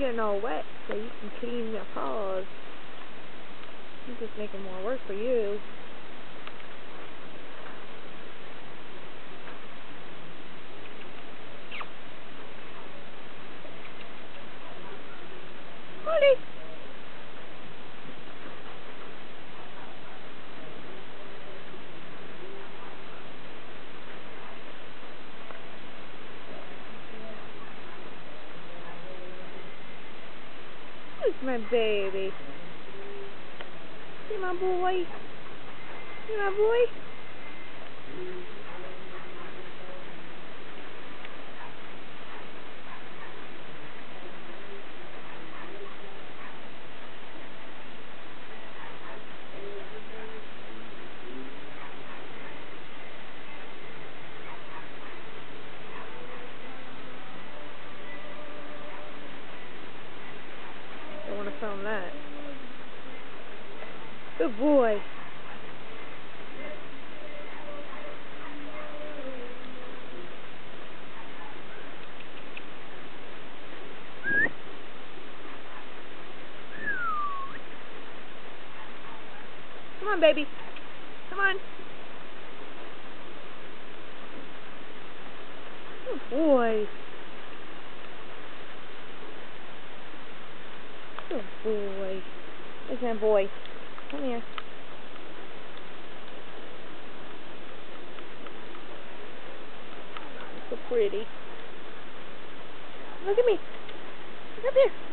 Getting all wet so you can clean your paws. I'm just making more work for you. Who's my baby? You my boy? You my boy? Film that. Good boy. Come on, baby. Come on. Good boy. Good boy. There's my boy. Come here. So pretty. Look at me. Look up here.